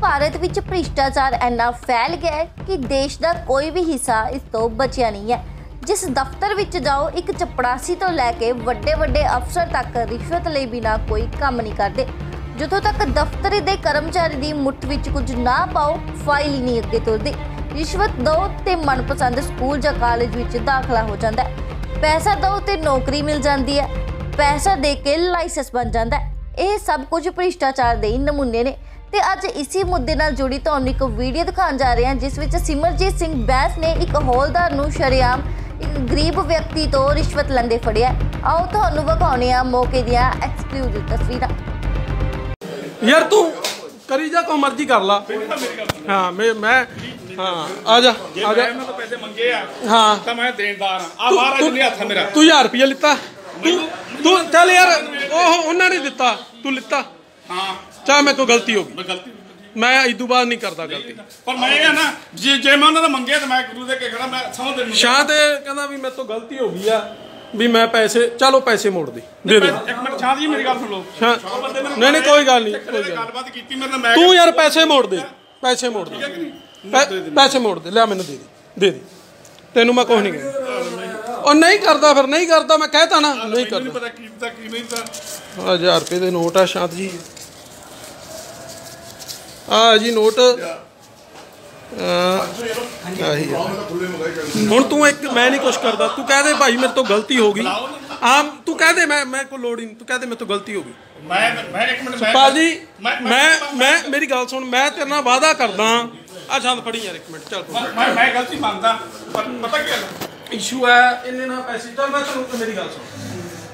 ਭਾਰਤ ਵਿੱਚ ਭ੍ਰਿਸ਼ਟਾਚਾਰ ਇੰਨਾ ਫੈਲ ਗਿਆ ਹੈ ਕਿ ਦੇਸ਼ ਦਾ ਕੋਈ ਵੀ ਹਿੱਸਾ ਇਸ ਤੋਂ ਬਚਿਆ ਨਹੀਂ ਹੈ। ਜਿਸ ਦਫ਼ਤਰ ਵਿੱਚ ਜਾਓ, ਇੱਕ ਚਪੜਾਸੀ ਤੋਂ ਲੈ ਕੇ ਵੱਡੇ ਵੱਡੇ ਅਫਸਰ ਤੱਕ ਰਿਸ਼ਵਤ ਲਈ ਬਿਨਾ ਕੋਈ ਕੰਮ ਨਹੀਂ ਕਰਦੇ। ਜਦੋਂ ਤੱਕ ਦਫ਼ਤਰ ਦੇ ਕਰਮਚਾਰੀ ਦੀ ਮੁੱਠ ਵਿੱਚ ਕੁਝ ਨਾ ਪਾਓ, ਫਾਈਲ ਹੀ ਨਹੀਂ ਅੱਗੇ ਤੁਰਦੀ। ਰਿਸ਼ਵਤ ਦਿਓ ਤੇ ਮਨਪਸੰਦ ਸਕੂਲ ਜਾਂ ਕਾਲਜ ਵਿੱਚ ਦਾਖਲਾ ਹੋ ਜਾਂਦਾ ਹੈ। ਪੈਸਾ ਦਿਓ ਤੇ ਨੌਕਰੀ ਮਿਲ ਜਾਂਦੀ ਹੈ। ਪੈਸਾ ਦੇ ਕੇ ਲਾਇਸੈਂਸ ਬਣ ਜਾਂਦਾ ਹੈ। ਇਹ ਸਭ ਕੁਝ ਭ੍ਰਿਸ਼ਟਾਚਾਰ ਦੇ ਨਮੂਨੇ ਨੇ। ਤੇ ਅੱਜ ਇਸੇ ਮੁੱਦੇ ਨਾਲ ਜੁੜੀ ਤੁਹਾਨੂੰ ਇੱਕ ਵੀਡੀਓ ਦਿਖਾਉਣ ਜਾ ਰਹੇ ਹਾਂ ਜਿਸ ਵਿੱਚ ਸਿਮਰਜੀਤ ਸਿੰਘ ਬੈਂਸ ਨੇ ਇੱਕ ਹੌਲਦਾਰ ਨੂੰ ਸ਼ਰੇਆਮ ਇੱਕ ਗਰੀਬ ਵਿਅਕਤੀ ਤੋਂ ਰਿਸ਼ਵਤ ਲੈਂਦੇ ਫੜਿਆ ਆਓ ਤੁਹਾਨੂੰ ਵਿਖਾਉਂਦੇ ਹਾਂ ਮੌਕੇ ਦੀਆਂ ਐਕਸਕਲੂਸਿਵ ਤਸਵੀਰਾਂ। ਯਾਰ ਤੂੰ ਕਰੀ ਜਾ ਕੋ ਮਰਜ਼ੀ ਕਰ ਲਾ। ਹਾਂ ਮੈਂ ਮੈਂ ਹਾਂ ਆ ਜਾ ਆ ਜਾ। ਮੈਂ ਇਹਨਾਂ ਤੋਂ ਪੈਸੇ ਮੰਗੇ ਆ ਹਾਂ। ਤਾਂ ਮੈਂ ਦੇਣਦਾਰ ਆ ਆ ਮਹਾਰਾਜ ਨੇ ਹੱਥ ਮੇਰਾ। ਤੂੰ 1000 ਰੁਪਏ ਲਿੱਤਾ। ਤੂੰ ਤੂੰ ਚੱਲ ਯਾਰ। ਉਹ ਉਹਨਾਂ ਨੇ ਦਿੱਤਾ ਤੂੰ ਲਿੱਤਾ? ਹਾਂ। ਚਾਹ ਮੇਰੇ ਤੋਂ ਗਲਤੀ ਹੋ ਗਈ। ਮੈਂ ਗਲਤੀ ਮੈਂ ਬਾਅਦ ਨਹੀਂ ਕਰਦਾ ਗਲਤੀ। ਪਰ ਮੈਂ ਇਹ ਆ ਨਾ ਜੇ ਜੇ ਮੈਂ ਉਹਨਾਂ ਦਾ ਮੰਗਿਆ ਤਾਂ ਮੈਂ ਗੁਰੂ ਦੇ ਕੇ ਖੜਾ ਮੈਂ ਸਮਝ ਦੇ ਸ਼ਾਹ ਤੇ ਕਹਿੰਦਾ ਵੀ ਮੇਰੇ ਤੋਂ ਗਲਤੀ ਹੋ ਗਈ ਆ ਵੀ ਮੈਂ ਪੈਸੇ ਚਲੋ ਪੈਸੇ ਮੋੜ ਦੇ ਦੇ ਦੇ। ਇੱਕ ਮਿੰਟ ਛਾਂ ਜੀ ਮੇਰੀ ਗੱਲ ਸੁਣ ਲਓ। ਨਹੀਂ ਨਹੀਂ ਕੋਈ ਗੱਲ ਨਹੀਂ ਕੋਈ ਗੱਲਬਾਤ ਕੀਤੀ ਮੇਰੇ ਨਾਲ ਮੈਂ ਤੂੰ ਯਾਰ ਪੈਸੇ ਮੋੜ ਦੇ ਪੈਸੇ ਮੋੜ ਦੇ। ਪੈਸੇ ਮੋੜ ਦੇ ਲਿਆ ਮੈਨੂੰ ਦੇ ਦੇ ਦੇ ਦੇ। ਤੈਨੂੰ ਮੈਂ ਕੁਝ ਨਹੀਂ ਕਹਿੰਦਾ ਉਹ ਨਹੀਂ ਕਰਦਾ ਫਿਰ ਨਹੀਂ ਕਰਦਾ ਮੈਂ ਕਹਿਤਾ ਨਾ। ਨਹੀਂ ਨਹੀਂ ਕਰਦਾ ਪਤਾ ਕੀ ਕੀ ਨਹੀਂ ਤਾਂ 1000 ਰੁਪਏ ਦੇ ਨੋਟ ਆ ਸ਼ਾਂਤ ਜੀ। ਆ ਜੀ ਨੋਟ। ਹੁਣ ਤੂੰ ਇੱਕ ਮੈਂ ਨਹੀਂ ਕੁਛ ਕਰਦਾ। ਤੂੰ ਕਹਿ ਦੇ ਭਾਈ ਮੇਰੇ ਤੋਂ ਗਲਤੀ ਹੋ ਗਈ। ਆਮ ਤੂੰ ਕਹਿ ਦੇ ਮੈਂ ਮੈਂ ਕੋਈ ਲੋੜ ਹੀ ਨਹੀਂ। ਤੂੰ ਕਹਿ ਦੇ ਮੇਰੇ ਤੋਂ ਗਲਤੀ ਹੋ ਗਈ। ਮੈਂ ਮੈਂ ਇੱਕ ਮਿੰਟ ਮੈਂ ਪਾਜੀ ਮੈਂ ਮੈਂ ਮੇਰੀ ਗੱਲ ਸੁਣ ਮੈਂ ਤੇਰੇ ਨਾਲ ਵਾਅਦਾ ਕਰਦਾ। ਆ ਛੰਦ ਫੜੀ ਯਾਰ ਇੱਕ ਮਿੰਟ ਚੱਲ ਮੈਂ ਮੈਂ ਗਲਤੀ ਮੰਨਦਾ। ਪਤਾ ਕੀ ਗੱਲ? ਇਸ਼ੂ ਹੈ ਇੰਨੇ ਨਾਲ ਪੈਸੇ ਚੱਲ ਮੈਂ ਤੈਨੂੰ ਮੇਰੀ ਗੱਲ ਸੁਣ।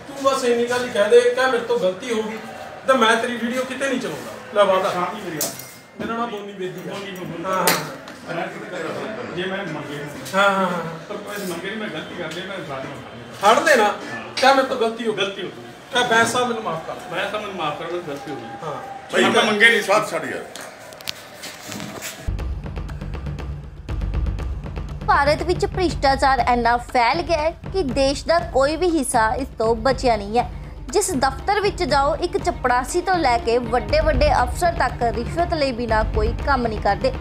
ਤੂੰ ਬਸ ਇੰਨੀ ਗੱਲ ਹੀ ਕਹਿ ਦੇ ਕਿ ਮੇਰੇ ਤੋਂ ਗਲਤੀ ਹੋ ਗਈ ਤੇ ਮੈਂ ਤੇਰੀ ਵੀਡੀਓ ਕਿਤੇ ਨਹੀਂ ਚਲਾਉਂਦਾ। ਲੈ ਵਾਅਦਾ ਛਾਂ ਜੀ ਮੇਰੀ ਗੱਲ। ਮੇਰਾ ਨਾਮ ਬੋਨੀ ਬੇਦੀ ਹੈ ਬੋਲੀ ਬੋਲੀ। ਹਾਂ ਜੇ ਮੈਂ ਮੰਗੇ ਹਾਂ ਹਾਂ ਹਾਂ। ਪਰ ਕੋਈ ਮੰਗੇ ਨਹੀਂ ਮੈਂ ਗਲਤੀ ਕਰ ਲਈ ਮੈਂ ਬਾਅਦ ਵਿੱਚ ਫੜ ਦੇ ਨਾ ਕਿਆ ਮੇਰੇ ਤੋਂ ਗਲਤੀ ਹੋ ਗਈ? ਗਲਤੀ ਹੋ ਗਈ। ਕਿਆ ਬੈਸਾ ਮੈਨੂੰ ਮਾਫ ਕਰ। ਮੈਂ ਤਾਂ ਮੈਨੂੰ ਮਾਫ ਕਰ ਮੈਂ ਗਲਤੀ ਹੋ ਗਈ। ਹਾਂ। ਭਾਈ ਮੈਂ ਮੰਗੇ ਨਹੀਂ। ਸਾਥ ਛੱਡ ਯਾਰ। ਭਾਰਤ ਵਿੱਚ ਭ੍ਰਿਸ਼ਟਾਚਾਰ ਇੰਨਾ ਫੈਲ ਗਿਆ ਹੈ ਕਿ ਦੇਸ਼ ਦਾ ਕੋਈ ਵੀ ਹਿੱਸਾ ਇਸ ਤੋਂ ਬਚਿਆ ਨਹੀਂ ਹੈ। ਜਿਸ ਦਫ਼ਤਰ ਵਿੱਚ ਜਾਓ, ਇੱਕ ਚਪੜਾਸੀ ਤੋਂ ਲੈ ਕੇ ਵੱਡੇ ਵੱਡੇ ਅਫਸਰ ਤੱਕ ਰਿਸ਼ਵਤ ਲਈ ਬਿਨਾ ਕੋਈ ਕੰਮ ਨਹੀਂ ਕਰਦੇ।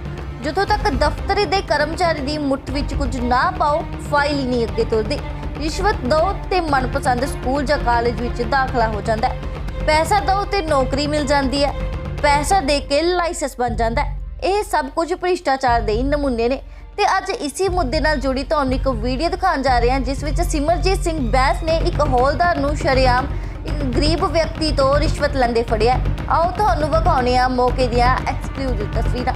ਜਦੋਂ ਤੱਕ ਦਫ਼ਤਰ ਦੇ ਕਰਮਚਾਰੀ ਦੀ ਮੁੱਠ ਵਿੱਚ ਕੁਝ ਨਾ ਪਾਓ, ਫਾਈਲ ਹੀ ਨਹੀਂ ਅੱਗੇ ਤੁਰਦੀ। ਰਿਸ਼ਵਤ ਦਿਓ ਤੇ ਮਨਪਸੰਦ ਸਕੂਲ ਜਾਂ ਕਾਲਜ ਵਿੱਚ ਦਾਖਲਾ ਹੋ ਜਾਂਦਾ ਹੈ। ਪੈਸਾ ਦਿਓ ਤੇ ਨੌਕਰੀ ਮਿਲ ਜਾਂਦੀ ਹੈ। ਪੈਸਾ ਦੇ ਕੇ ਲਾਇਸੈਂਸ ਬਣ ਜਾਂਦਾ ਹੈ। ਇਹ ਸਭ ਕੁਝ ਭ੍ਰਿਸ਼ਟਾਚਾਰ ਦੇ ਹੀ ਨਮੂਨੇ ਨੇ। ਤੇ ਅੱਜ ਇਸੇ ਮੁੱਦੇ ਨਾਲ ਜੁੜੀ ਤੁਹਾਨੂੰ ਇੱਕ ਵੀਡੀਓ ਦਿਖਾਉਣ ਜਾ ਰਹੇ ਹਾਂ, ਜਿਸ ਵਿੱਚ ਸਿਮਰਜੀਤ ਸਿੰਘ ਬੈਂਸ ਨੇ ਇੱਕ ਹੌਲਦਾਰ ਨੂੰ ਸ਼ਰੇਆਮ ਗਰੀਬ ਵਿਅਕਤੀ ਤੋਂ ਰਿਸ਼ਵਤ ਲੈਂਦੇ ਫੜਿਆ। ਆਓ ਤੁਹਾਨੂੰ ਵਿਖਾਉਂਦੇ ਹਾਂ ਮੌਕੇ ਦੀਆਂ ਐਕਸਕਲੂਸਿਵ ਤਸਵੀਰਾਂ।